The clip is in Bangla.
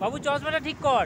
বাবু চশমাটা ঠিক কর।